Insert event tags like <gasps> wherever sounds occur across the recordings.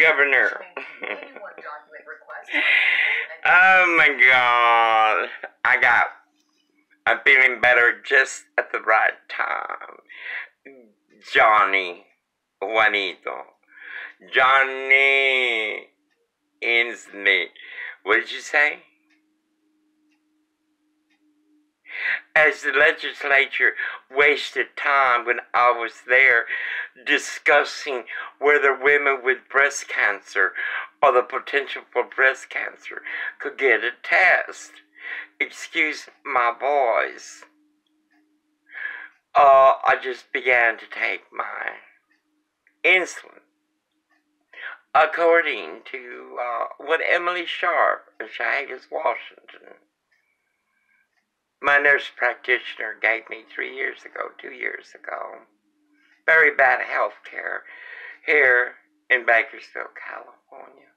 Governor. <laughs> oh my god. I got. I'm feeling better just at the right time. Johnny Juanito. Johnny Inslee. What did you say? As the legislature wasted time when I was there discussing whether women with breast cancer or the potential for breast cancer could get a test. Excuse my voice. Uh, I just began to take my insulin. According to uh, what Emily Sharp of Chehalis, Washington, my nurse practitioner gave me three years ago, two years ago. Very bad health care here in Bakersfield, California.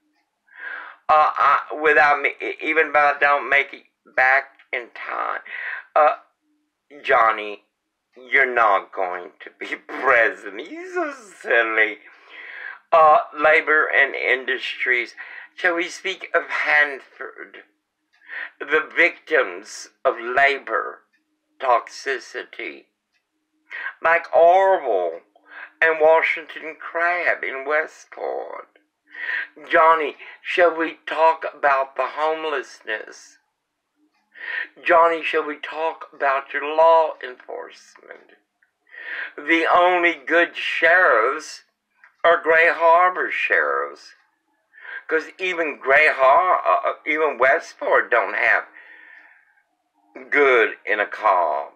Uh, I, without me, even if I don't make it back in time, uh, Johnny, you're not going to be <laughs> president. You're so silly. Uh, labor and industries. Shall we speak of Hanford? The victims of labor toxicity, like Orwell and Washington Crab in Westport. Johnny, shall we talk about the homelessness? Johnny, shall we talk about your law enforcement? The only good sheriffs are Gray Harbor sheriffs. Because even Gray Har, uh, uh, even Westport don't have good in a cob.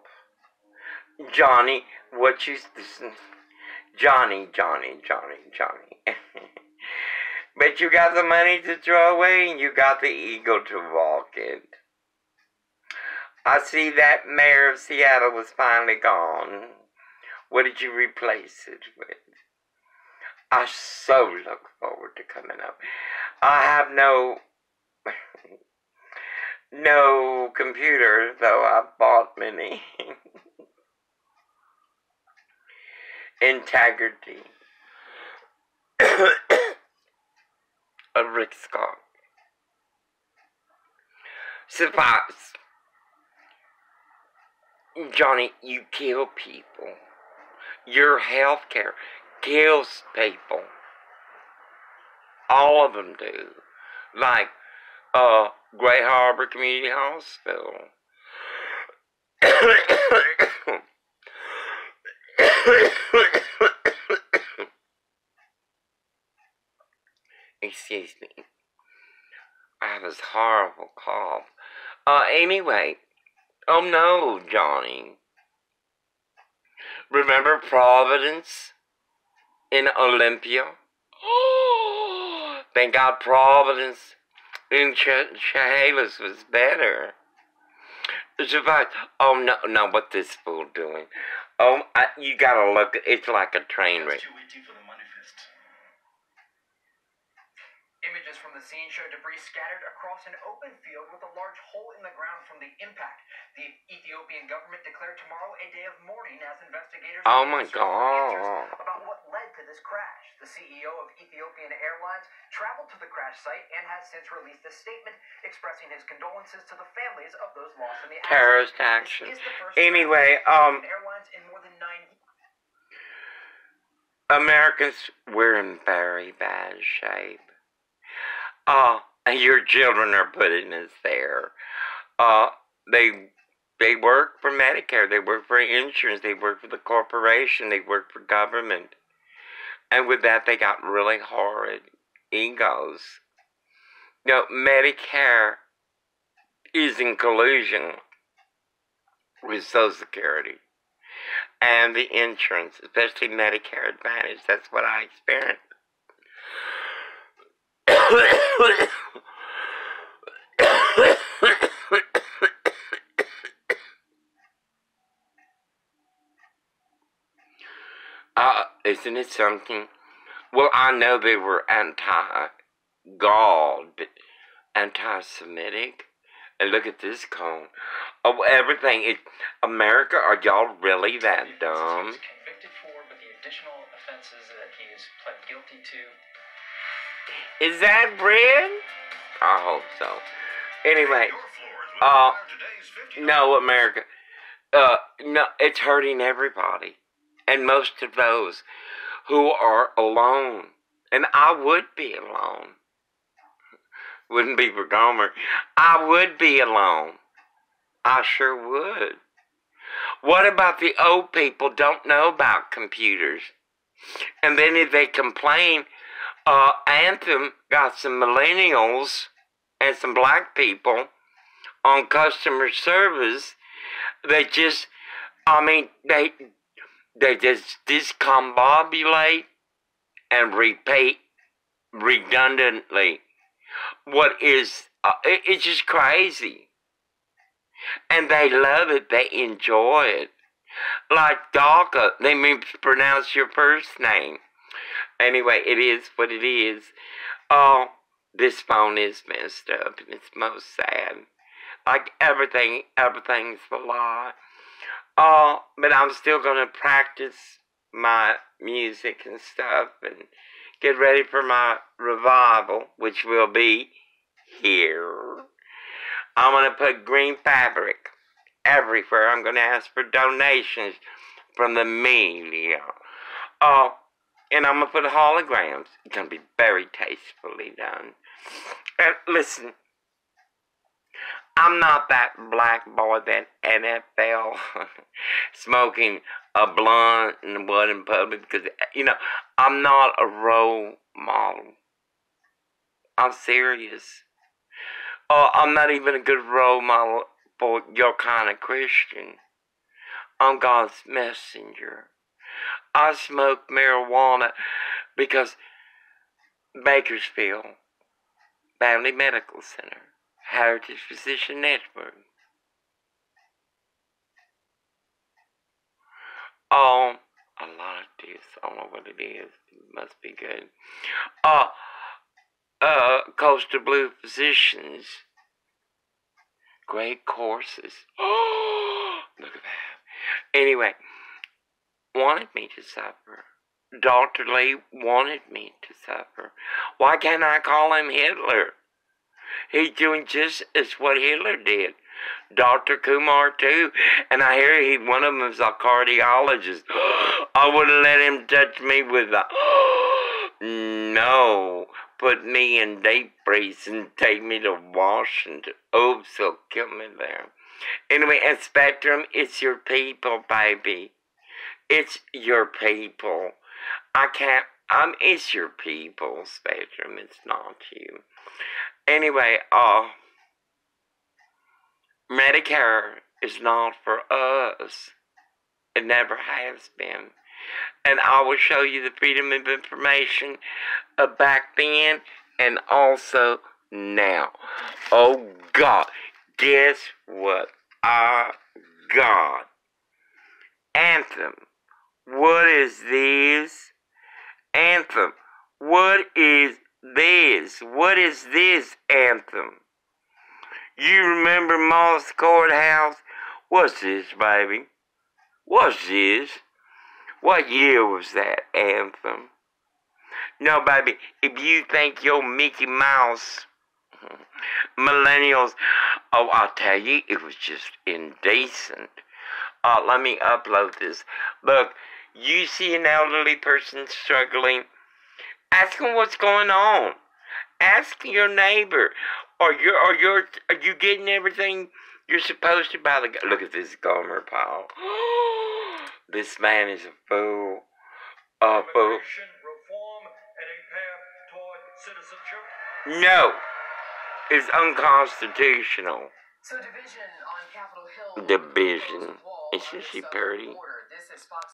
Johnny, what you, Johnny, Johnny, Johnny, Johnny. <laughs> but you got the money to throw away and you got the ego to walk it. I see that mayor of Seattle was finally gone. What did you replace it with? I so look forward to coming up. I have no <laughs> no computer, though I bought many. <laughs> Integrity. <coughs> A Rick Scott. Suffice. Johnny, you kill people. Your health care kills people. All of them do. Like uh, Gray Harbor Community Hospital. <coughs> Excuse me. I have this horrible cough. Uh, anyway. Oh no, Johnny. Remember Providence in Olympia? <gasps> Thank God Providence in Ch- Chehalis was better. Survive. Oh no, no! What this fool doing? Oh, I, you gotta look. It's like a train wreck. Images from the scene show debris scattered across an open field with a large hole in the ground from the impact. The Ethiopian government declared tomorrow a day of mourning as investigators. Oh my God! About what led to this crash. The CEO of Ethiopian Airlines traveled to the crash site and has since released a statement expressing his condolences to the families of those lost in the terrorist action. Anyway, um. Airlines in more than nine. Americans, we're in very bad shape. Uh, your children are putting us there. Uh, they they work for Medicare, they work for insurance, they work for the corporation, they work for government. And with that, they got really horrid egos. Now, Medicare is in collusion with Social Security and the insurance, especially Medicare Advantage. That's what I experienced. Uh, isn't it something? Well, I know they were anti-God, but anti-Semitic. And look at this cone. Oh, everything. It, America, are y'all really that dumb? He was convicted for, but the additional offenses that he has pled guilty to. Is that bread? I hope so. Anyway, uh, no, America. Uh, no, it's hurting everybody. And most of those who are alone. And I would be alone. Wouldn't be for Gomer. I would be alone. I sure would. What about the old people don't know about computers? And then if they complain, uh, Anthem got some millennials and some black people on customer service. They just, I mean, they they just discombobulate and repeat redundantly. What is uh, it, it's just crazy. And they love it. They enjoy it. Like Dawka, they mispronounce your first name anyway it is what it is. Oh this phone is messed up and it's most sad. Like everything everything's a lie. Oh but i'm still gonna practice my music and stuff and get ready for my revival which will be here. I'm gonna put green fabric everywhere. I'm gonna ask for donations from the media. Oh and I'm gonna put holograms. It's gonna be very tastefully done. And listen, I'm not that black boy that NFL <laughs> smoking a blunt and blood in public because you know I'm not a role model. I'm serious. I'm not even a good role model for your kind of Christian. I'm God's messenger. I smoke marijuana because Bakersfield Family Medical Center, Heritage Physician Network. Um, a lot of this. I don't know what it is. It must be good. Uh, uh, Coastal Blue Physicians. Great courses. Oh, <gasps> look at that. Anyway wanted me to suffer. Dr. Lee wanted me to suffer. Why can't I call him Hitler? He's doing just as what Hitler did. Dr. Kumar too, and I hear he one of them is a cardiologist. <gasps> I wouldn't let him touch me with a <gasps> no. Put me in deep freeze and take me to Washington. Oh, Oops, he'll kill me there. Anyway, and Spectrum, it's your people, baby. It's your people. I can't, I'm, it's your people, Spectrum. It's not you. Anyway, uh, Medicare is not for us. It never has been. And I will show you the freedom of information uh, back then and also now. Oh God, guess what I got? Anthem what is this? Anthem. What is this? What is this anthem? You remember Moss Courthouse? What's this, baby? What's this? What year was that anthem? No, baby, if you think you're Mickey Mouse, <laughs> millennials, oh, I'll tell you, it was just indecent. Uh, let me upload this. Look, you see an elderly person struggling, ask them what's going on. Ask your neighbor, are you are you are you getting everything you're supposed to by the look at this Gomer Pyle. <gasps> this man is a fool. A fool. No, it's unconstitutional. So division on Capitol Hill. Division. Isn't she pretty?